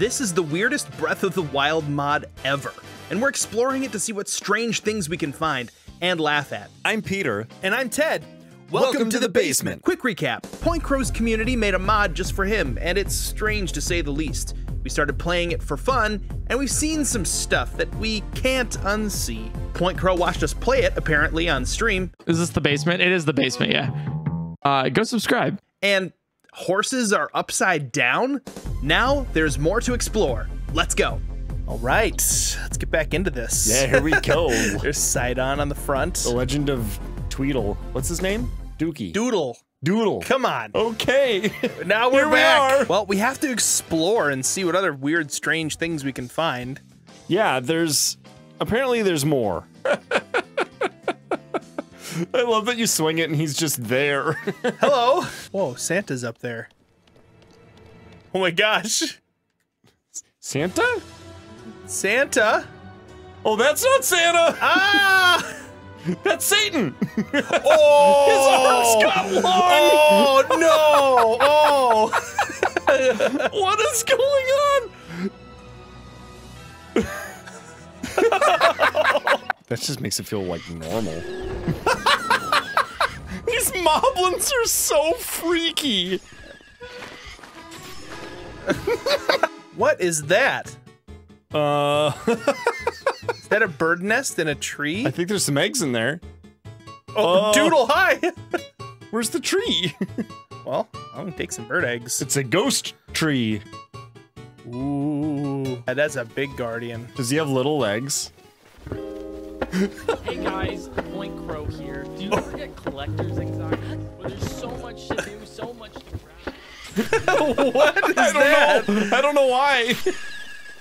This is the weirdest Breath of the Wild mod ever, and we're exploring it to see what strange things we can find and laugh at. I'm Peter. And I'm Ted. Welcome to the basement. Quick recap PointCrow's community made a mod just for him, and it's strange to say the least. We started playing it for fun, and we've seen some stuff that we can't unsee. PointCrow watched us play it, apparently, on stream, Is this the basement? It is the basement, yeah. Uh, go subscribe. and horses are upside down? Now there's more to explore. Let's go. All right, let's get back into this. Yeah, here we go. There's Sidon on the front. the legend of Tweedle. What's his name? Dookie. Doodle. Doodle. Come on. Okay. Now we're Here we back. are. Well, we have to explore and see what other weird, strange things we can find. yeah, there's apparently there's more. I love that you swing it and he's just there. Hello. Whoa, Santa's up there. Oh my gosh. Santa? Santa? Oh, that's not Santa. Ah! That's Satan. Oh! His arms got long. Oh no! Oh! What is going on? that just makes it feel like normal. These moblins are so freaky. What is that? Uh, Is that a bird nest in a tree? I think there's some eggs in there. Oh, Oh. doodle, hi! Where's the tree? Well, I'm gonna take some bird eggs. It's a ghost tree. Ooh. That's a big guardian. Does he have little legs? Hey guys, Point Crow here. Do you ever get collector's anxiety? Where there's so much to do, so much to grab. what is I that? don't know. I don't know why.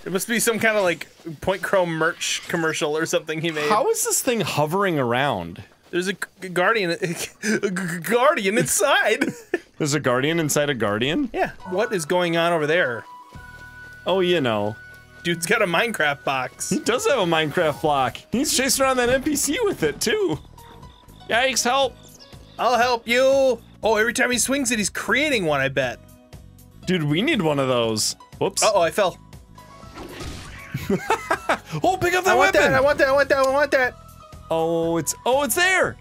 It must be some kind of like PointCrow merch commercial or something he made. How is this thing hovering around? There's a guardian, a g- guardian inside. There's a guardian inside a guardian? yeah. What is going on over there? Oh, you know. Dude's got a Minecraft box. He does have a Minecraft block. He's chasing around that NPC with it, too. Yikes, help. I'll help you. Oh, every time he swings it, he's creating one. I bet. Dude, we need one of those. Whoops. Uh oh, I fell. Oh, pick up that I want weapon. that. I want that. I want that. I want that. oh, it's oh, it's there.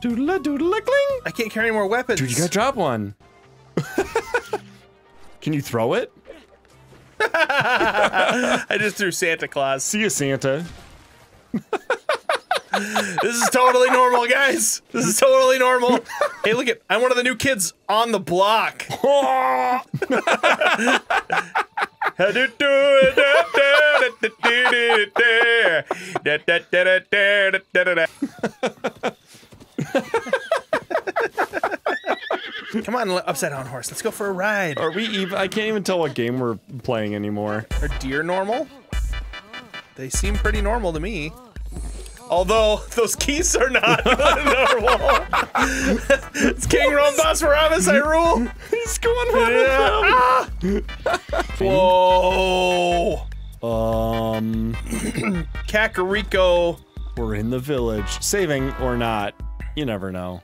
Doodle doodle cling. I can't carry any more weapons. Dude, you gotta drop one. Can you throw it? I just threw Santa Claus. See you, Santa. This is totally normal, guys. This is totally normal. hey, look at I'm one of the new kids on the block. Come on, upside down horse. Let's go for a ride. Are we even? I can't even tell what game we're playing anymore. Are deer normal? They seem pretty normal to me. Although those keys are not normal. it's King Rondas Ravis, I rule. He's going on Ah! Whoa. Um, Kakariko. we're in the village, saving or not. You never know.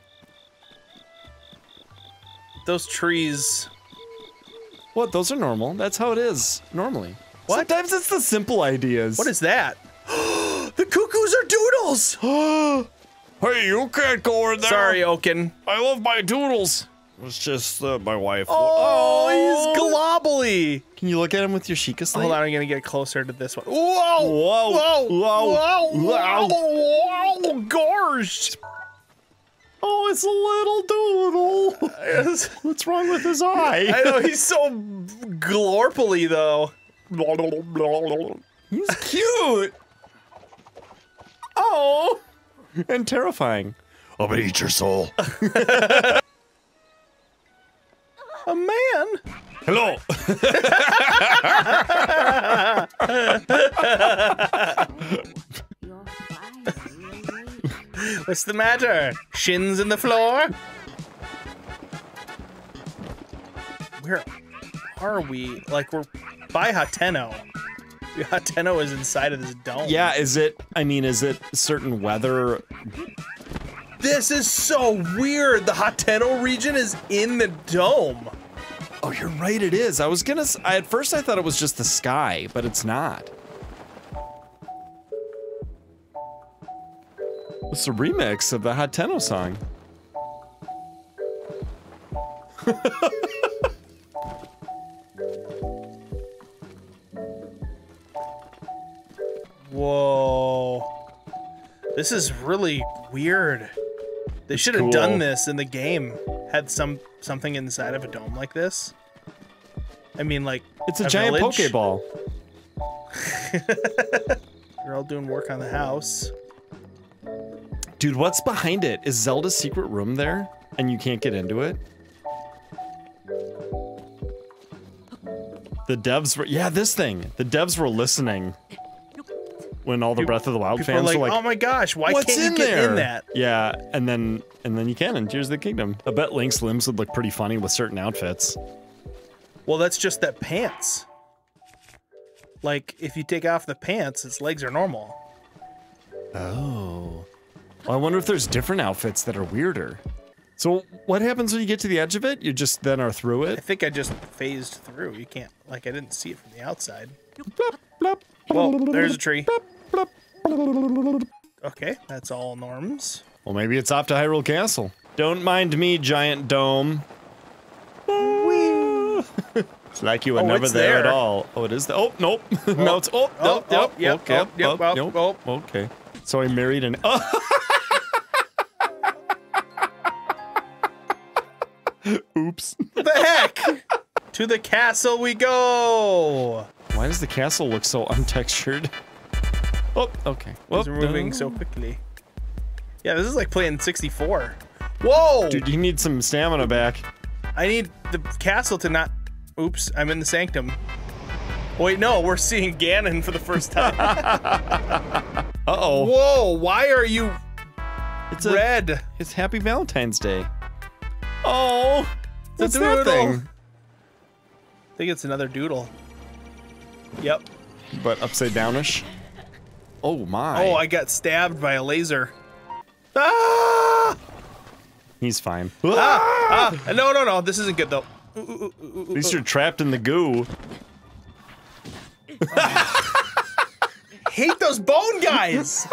Those trees. What? Those are normal. That's how it is normally. What? Sometimes it's the simple ideas. What is that? the cuckoos are doodles. Hey, you can't go in there. Sorry, Oaken. I love my doodles. It's just uh, my wife. Oh, he's globbly. Can you look at him with your Sheikah slate? Hold on, I'm gonna get closer to this one. Whoa! Whoa! Whoa! Whoa! Whoa! Whoa! Whoa! Gosh! Oh, it's a little doodle. What's wrong with his eye? I know he's so glorpily though. He's cute. Oh, and terrifying. I'm gonna eat your soul. A man. Hello. What's the matter? Shins in the floor? Where are we? Like we're by Hateno. Hateno is inside of this dome. Yeah, is it? I mean, is it certain weather? This is so weird. The Hateno region is in the dome. Oh, you're right. It is. I was gonna. I, at first, I thought it was just the sky, but it's not. It's a remix of the Hateno song. Whoa. This is really weird. They should have cool. done this in the game. Had some something inside of a dome like this. I mean, like It's a, giant village. Pokeball. You're all doing work on the house. Dude, what's behind it? Is Zelda's secret room there, and you can't get into it? The devs were, yeah, this thing. The devs were listening when all the Breath of the Wild People fans like, were like, "Oh my gosh, why "What's can't you in get there?" in that?" Yeah, and then and then you can in Tears of the Kingdom. I bet Link's limbs would look pretty funny with certain outfits. Well, that's just that pants. Like, if you take off the pants, its legs are normal. Oh. Well, I wonder if there's different outfits that are weirder. So what happens when you get to the edge of it? You just then are through it? I think I just phased through. You can't, like, I didn't see it from the outside. Well, there's a tree. Okay, that's all norms. Well, maybe it's off to Hyrule Castle. Don't mind me, giant dome. it's like you were Oh, never it's there. at all. Oh, it is. The, oh, nope. no, it's. Oh, oh, oh nope. yep, oh, yep, okay. yep, yep, oh, oh, nope. oh. Okay. So I married an. Oh. Oops. What the heck? to the castle we go. Why does the castle look so untextured? Oh, okay. Well, are moving so quickly. Yeah, this is like playing 64. Whoa! Dude, you need some stamina back. I need the castle to not. Oops, I'm in the sanctum. Wait, no, we're seeing Ganon for the first time. Uh oh. Whoa, why are you It's a. red? It's Happy Valentine's Day. Oh, what's a that doodle. thing? I think it's another doodle. Yep. But upside downish. Oh my. Oh, I got stabbed by a laser. Ah! He's fine. Ah! ah! No, no, no. This isn't good though. At least you're trapped in the goo. hate those bone guys.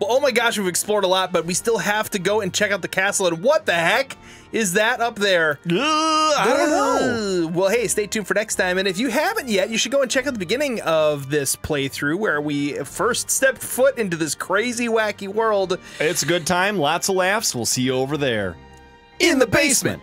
well, oh my gosh, we've explored a lot, but we still have to go and check out the castle. And what the heck is that up there? I don't know. Uh, Well, hey, stay tuned for next time. And if you haven't yet, you should go and check out the beginning of this playthrough where we first stepped foot into this crazy, wacky world It's a good time, lots of laughs. We'll see you over there. in the basement.